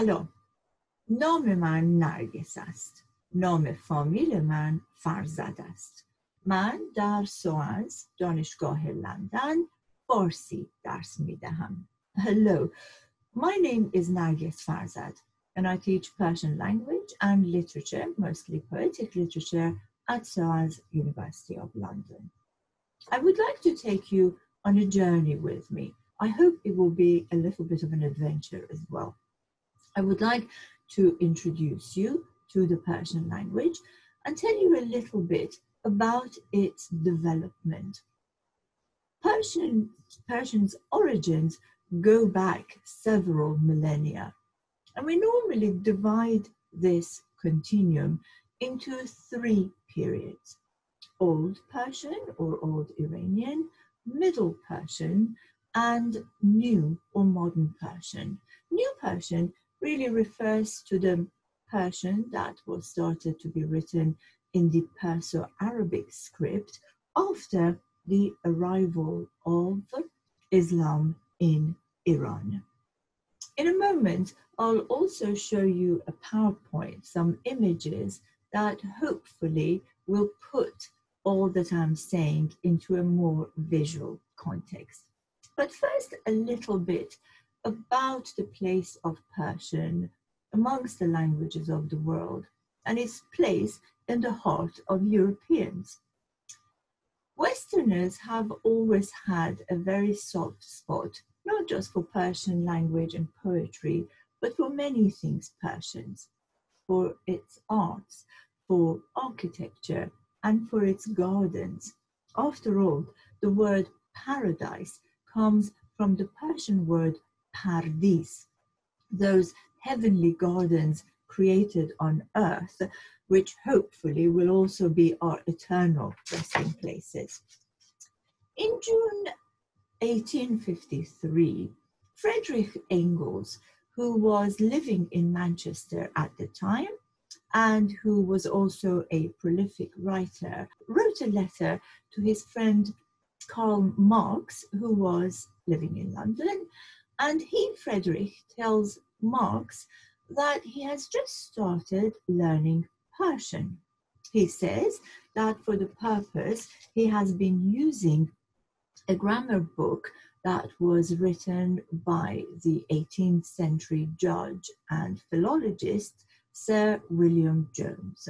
سلام نام من نرگس است نام فامیل من فرزد است من در سوانس دانشگاه لندن فارسی درس می دهم Hello, my name is Narguess Farzad and I teach Persian language and literature, mostly poetic literature at SOAS University of London. I would like to take you on a journey with me. I hope it will be a little bit of an adventure as well. I would like to introduce you to the Persian language and tell you a little bit about its development. Persian, Persian's origins go back several millennia, and we normally divide this continuum into three periods Old Persian or Old Iranian, Middle Persian, and New or Modern Persian. New Persian really refers to the Persian that was started to be written in the Perso-Arabic script after the arrival of Islam in Iran. In a moment, I'll also show you a PowerPoint, some images that hopefully will put all that I'm saying into a more visual context. But first, a little bit about the place of Persian amongst the languages of the world and its place in the heart of Europeans. Westerners have always had a very soft spot, not just for Persian language and poetry, but for many things Persians, for its arts, for architecture, and for its gardens. After all, the word paradise comes from the Persian word pardis, those heavenly gardens created on earth, which hopefully will also be our eternal resting places. In June 1853, Friedrich Engels, who was living in Manchester at the time and who was also a prolific writer, wrote a letter to his friend Karl Marx, who was living in London. And he, Frederick, tells Marx that he has just started learning Persian. He says that for the purpose, he has been using a grammar book that was written by the 18th century judge and philologist Sir William Jones.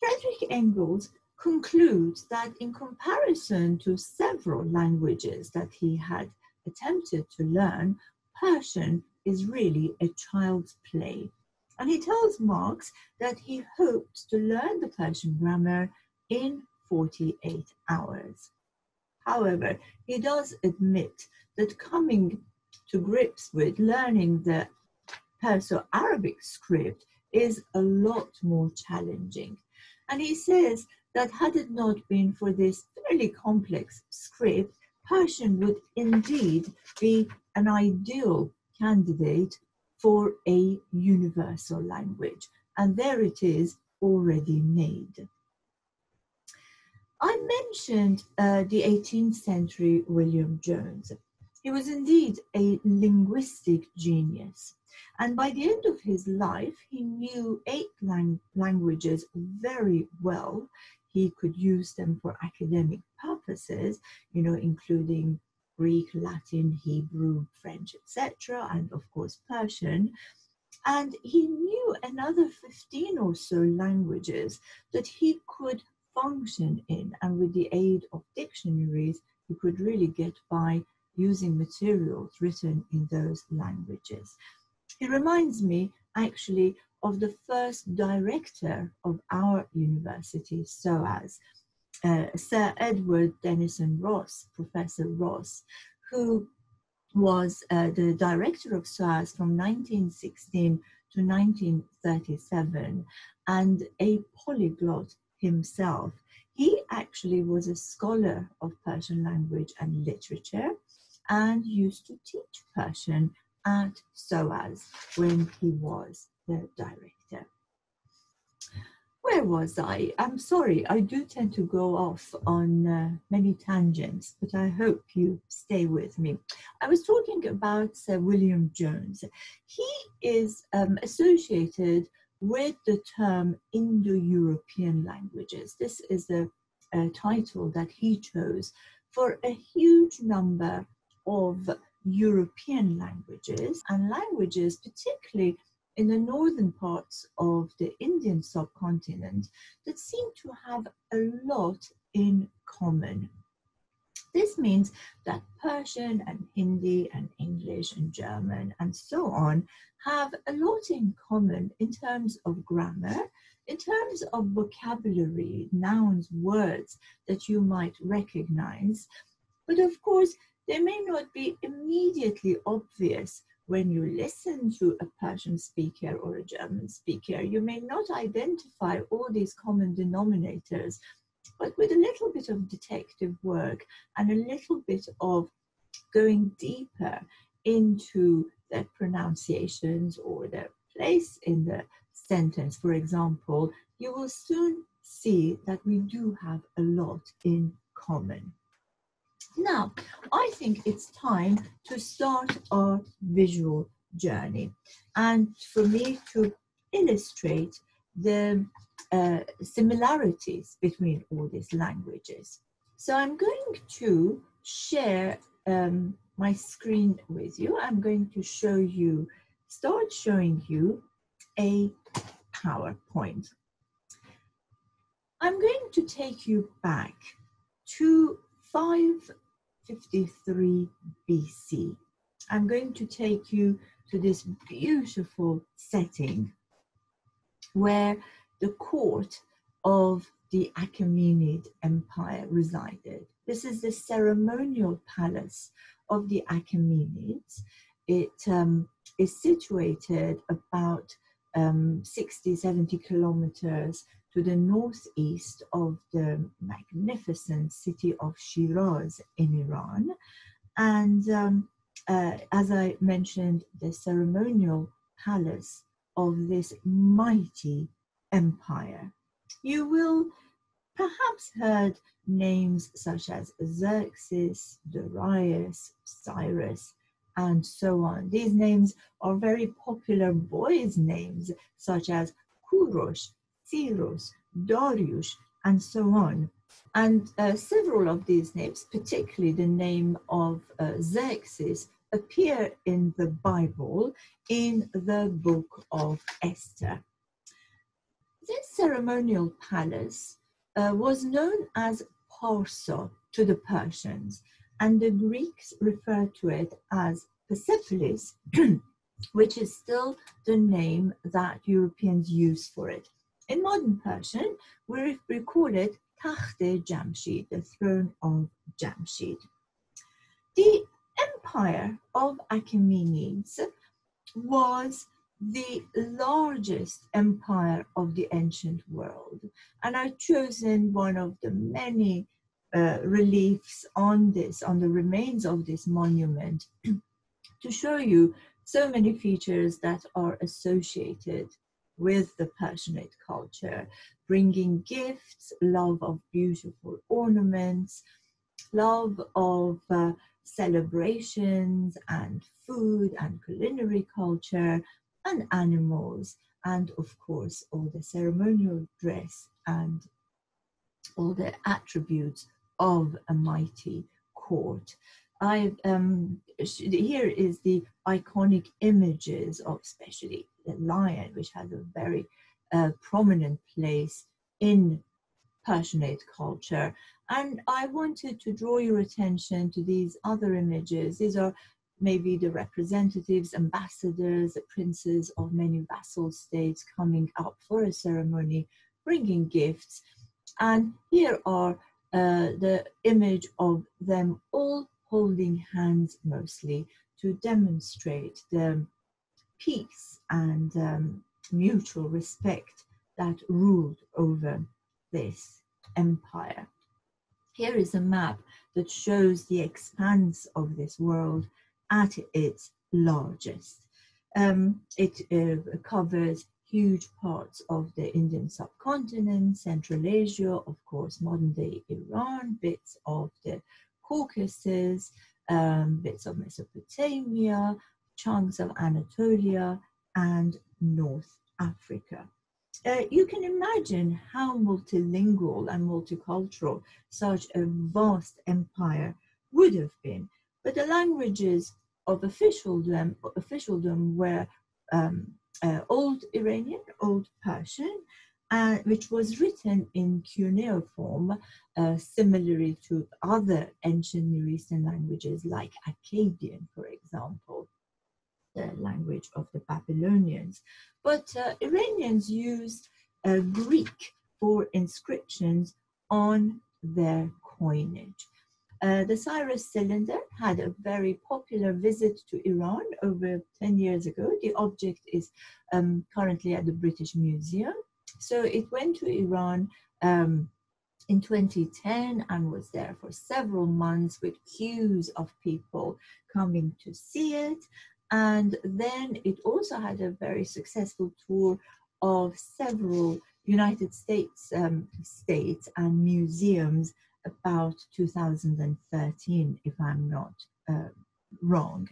Frederick Engels concludes that in comparison to several languages that he had attempted to learn, Persian is really a child's play. And he tells Marx that he hoped to learn the Persian grammar in 48 hours. However, he does admit that coming to grips with learning the Perso Arabic script is a lot more challenging. And he says that had it not been for this fairly complex script, Persian would indeed be an ideal candidate for a universal language. And there it is already made. I mentioned uh, the 18th century William Jones. He was indeed a linguistic genius. And by the end of his life, he knew eight lang- languages very well. He could use them for academic purposes, you know, including Greek, Latin, Hebrew, French, etc., and of course Persian. And he knew another 15 or so languages that he could function in. And with the aid of dictionaries, he could really get by using materials written in those languages. He reminds me actually of the first director of our university, SOAS, uh, Sir Edward Denison Ross, Professor Ross, who was uh, the director of SOAS from 1916 to 1937 and a polyglot himself. He actually was a scholar of Persian language and literature and used to teach Persian at SOAS when he was the director. where was I? I'm sorry, I do tend to go off on uh, many tangents, but I hope you stay with me. I was talking about Sir William Jones. He is um, associated with the term Indo European languages. This is a, a title that he chose for a huge number of European languages and languages, particularly in the northern parts of the Indian subcontinent, that seem to have a lot in common. This means that Persian and Hindi and English and German and so on have a lot in common in terms of grammar, in terms of vocabulary, nouns, words that you might recognize. But of course, they may not be immediately obvious when you listen to a Persian speaker or a German speaker. You may not identify all these common denominators, but with a little bit of detective work and a little bit of going deeper into their pronunciations or their place in the sentence, for example, you will soon see that we do have a lot in common. Now, I think it's time to start our visual journey and for me to illustrate the uh, similarities between all these languages. So I'm going to share um, my screen with you. I'm going to show you, start showing you a PowerPoint. I'm going to take you back to 553 BC. I'm going to take you to this beautiful setting where the court of the Achaemenid Empire resided. This is the ceremonial palace of the Achaemenids. It um, is situated about um, 60, 70 kilometers to the northeast of the magnificent city of Shiraz in Iran. And um, uh, as I mentioned, the ceremonial palace of this mighty empire. You will perhaps heard names such as Xerxes, Darius, Cyrus, and so on. These names are very popular boys' names such as Kurosh, Cyrus, Darius, and so on. And uh, several of these names, particularly the name of uh, Xerxes, appear in the Bible in the book of Esther. This ceremonial palace uh, was known as Parsa to the Persians, and the Greeks refer to it as Persepolis, which is still the name that Europeans use for it. In modern Persian, we, we call it Takhte Jamshid, the throne of Jamshid. The empire of Achaemenids was the largest empire of the ancient world. And I've chosen one of the many uh, reliefs on this, on the remains of this monument, to show you so many features that are associated with the Persianate culture, bringing gifts, love of beautiful ornaments, love of uh, celebrations and food and culinary culture and animals, and of course, all the ceremonial dress and all the attributes of a mighty court. I um, here is the iconic images of especially lion, which has a very uh, prominent place in Persianate culture. And I wanted to draw your attention to these other images. These are maybe the representatives, ambassadors, the princes of many vassal states coming up for a ceremony, bringing gifts. And here are uh, the image of them all holding hands mostly to demonstrate the peace and um, mutual respect that ruled over this empire. Here is a map that shows the expanse of this world at its largest. Um, it uh, covers huge parts of the Indian subcontinent, Central Asia, of course, modern day Iran, bits of the Caucasus, um, bits of Mesopotamia, chunks of Anatolia, and North Africa. Uh, you can imagine how multilingual and multicultural such a vast empire would have been. But the languages of officialdom, officialdom were um, uh, Old Iranian, Old Persian, uh, which was written in cuneiform, uh, similarly to other ancient Near Eastern languages like Akkadian, for example, the language of the Babylonians. But uh, Iranians used uh, Greek for inscriptions on their coinage. Uh, the Cyrus cylinder had a very popular visit to Iran over 10 years ago. The object is um, currently at the British Museum. So it went to Iran um, in 2010 and was there for several months with queues of people coming to see it. And then it also had a very successful tour of several United States um, states and museums about 2013, if I'm not uh, wrong.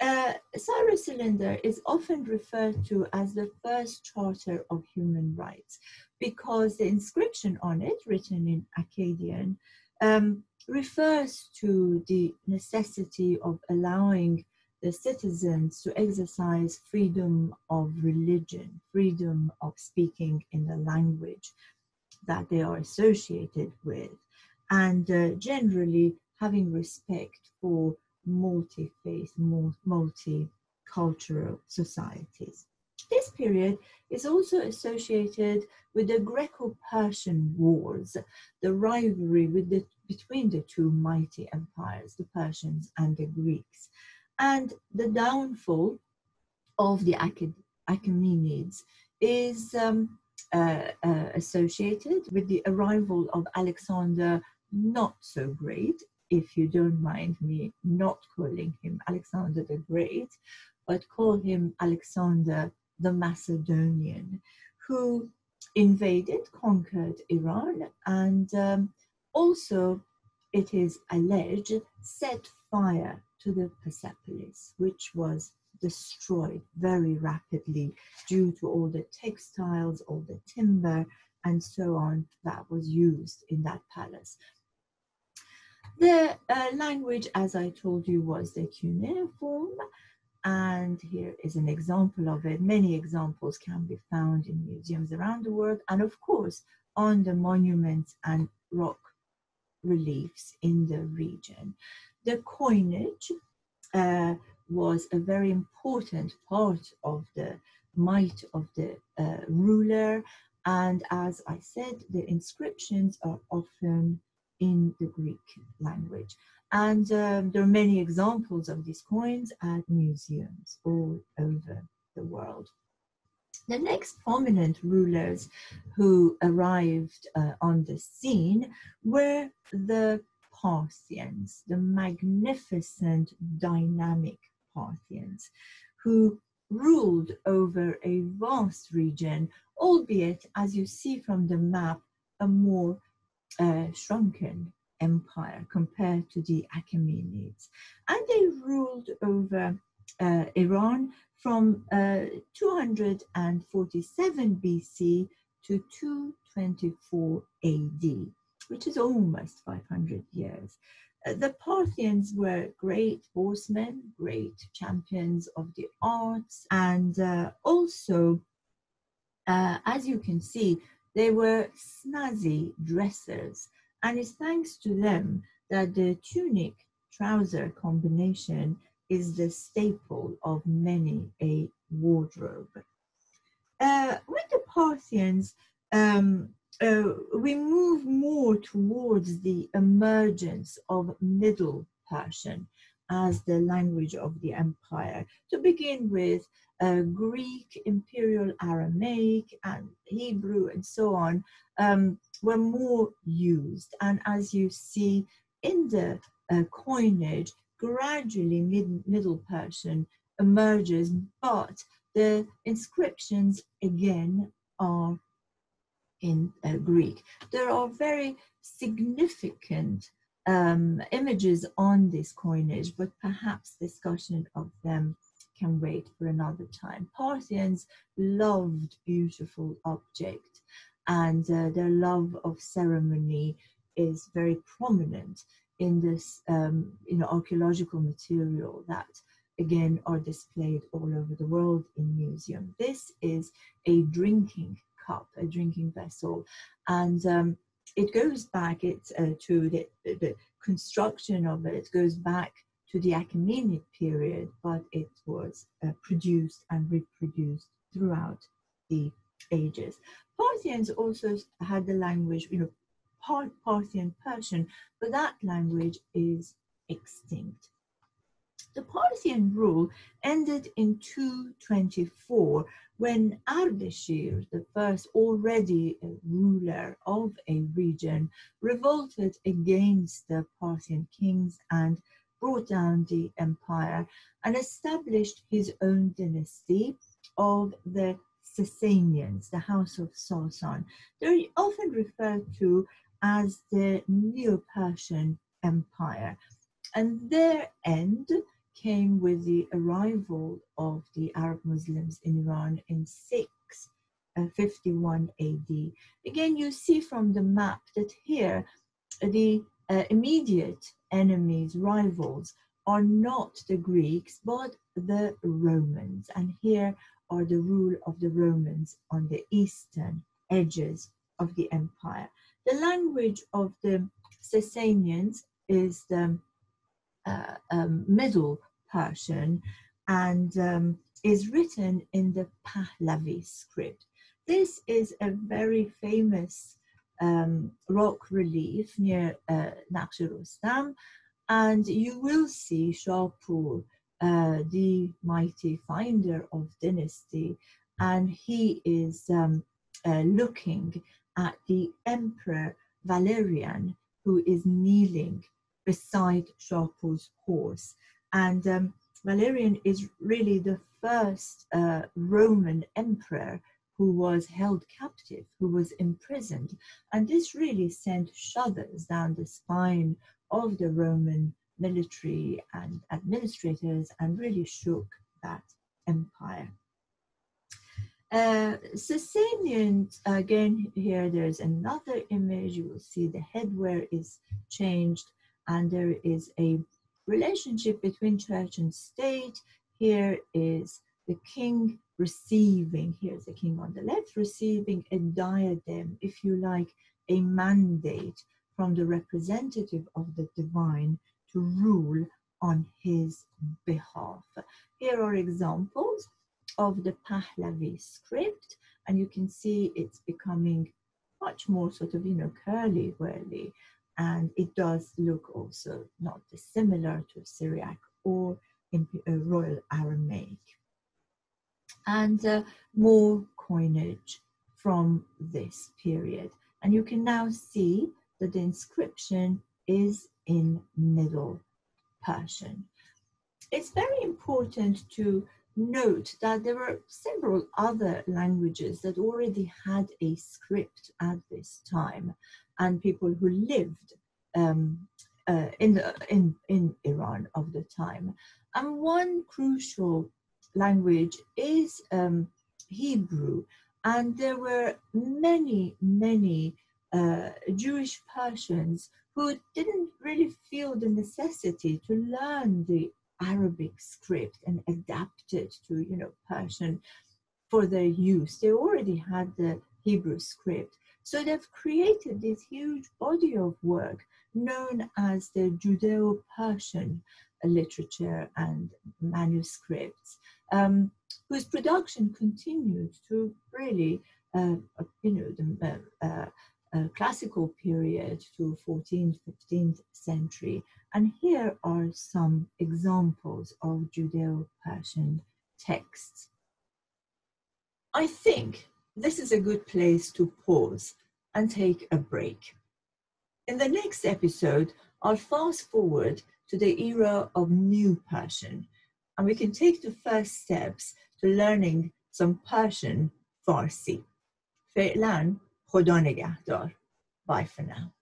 Uh, Cyrus Cylinder is often referred to as the first charter of human rights because the inscription on it, written in Akkadian, um, refers to the necessity of allowing the citizens to exercise freedom of religion, freedom of speaking in the language that they are associated with, and uh, generally having respect for multi-faith, multi-cultural societies. This period is also associated with the Greco-Persian wars, the rivalry the, between the two mighty empires, the Persians and the Greeks, and the downfall of the Achaemenids is um, uh, uh, associated with the arrival of Alexander not so great, if you don't mind me not calling him Alexander the Great, but call him Alexander the Macedonian, who invaded, conquered Iran, and um, also, it is alleged, set fire to the Persepolis, which was destroyed very rapidly due to all the textiles, all the timber, and so on that was used in that palace. The uh, language, as I told you, was the cuneiform, and here is an example of it. Many examples can be found in museums around the world, and of course, on the monuments and rock reliefs in the region. The coinage uh, was a very important part of the might of the uh, ruler, and as I said, the inscriptions are often in the Greek language. And um, there are many examples of these coins at museums all over the world. The next prominent rulers who arrived uh, on the scene were the Parthians, the magnificent, dynamic Parthians, who ruled over a vast region, albeit, as you see from the map, a more uh, shrunken empire compared to the Achaemenids. And they ruled over uh, Iran from uh, 247 BC to 224 AD, which is almost 500 years. Uh, the Parthians were great horsemen, great champions of the arts, and uh, also, uh, as you can see, they were snazzy dressers, and it's thanks to them that the tunic trouser combination is the staple of many a wardrobe. Uh, with the Parthians, um, uh, we move more towards the emergence of Middle Persian as the language of the empire. To begin with, uh, Greek, Imperial Aramaic, and Hebrew, and so on, um, were more used. And as you see in the uh, coinage, gradually mid- Middle Persian emerges, but The inscriptions again are in uh, Greek. There are very significant um, images on this coinage, but perhaps discussion of them can wait for another time. Parthians loved beautiful objects, and uh, their love of ceremony is very prominent in this um, you know archaeological material that again are displayed all over the world in museum. This is a drinking cup, a drinking vessel, and um, it goes back it's, uh, to the, the construction of it. It goes back to the Achaemenid period, but it was uh, produced and reproduced throughout the ages. Parthians also had the language, you know, Parthian Persian, but that language is extinct. The Parthian rule ended in 224 when Ardashir, the first already ruler of a region, revolted against the Parthian kings and brought down the empire and established his own dynasty of the Sasanians, the house of Sasan. They're often referred to as the Neo-Persian Empire. And their end came with the arrival of the Arab Muslims in Iran in 651 uh, AD. Again, you see from the map that here the uh, immediate enemies, rivals, are not the Greeks, but the Romans. And here are the rule of the Romans on the eastern edges of the empire. The language of the Sasanians is the uh, um, Middle Persian and um, is written in the Pahlavi script. This is a very famous um, rock relief near uh, and you will see Shapur, uh, the mighty finder of dynasty, and he is um, uh, looking at the emperor Valerian, who is kneeling beside Shapur's horse. And um, Valerian is really the first uh, Roman emperor who was held captive, who was imprisoned. And this really sent shudders down the spine of the Roman military and administrators and really shook that empire. Uh, Sasanians, again, here there's another image. You will see the headwear is changed and there is a relationship between church and state. Here is the king receiving, here's the king on the left, receiving a diadem, if you like, a mandate from the representative of the divine to rule on his behalf. Here are examples of the Pahlavi script, and you can see it's becoming much more sort of, you know, curly whirly and it does look also not dissimilar to Syriac or uh, Royal Aramaic. And uh, more coinage from this period. And you can now see that the inscription is in Middle Persian. It's very important to note that there were several other languages that already had a script at this time and people who lived um, uh, in, the, in, in Iran of the time. And one crucial language is um, Hebrew. And there were many, many uh, Jewish Persians who didn't really feel the necessity to learn the Arabic script and adapt it to, you know, Persian for their use. They already had the Hebrew script. So they've created this huge body of work known as the Judeo Persian literature and manuscripts, um, whose production continued to really, uh, you know, the uh, classical period to 14th, 15th century. And here are some examples of Judeo Persian texts. I think this is a good place to pause and take a break. In the next episode, I'll fast forward to the era of New Persian, and we can take the first steps to learning some Persian Farsi. فعلا خدا نگهدار. Bye for now.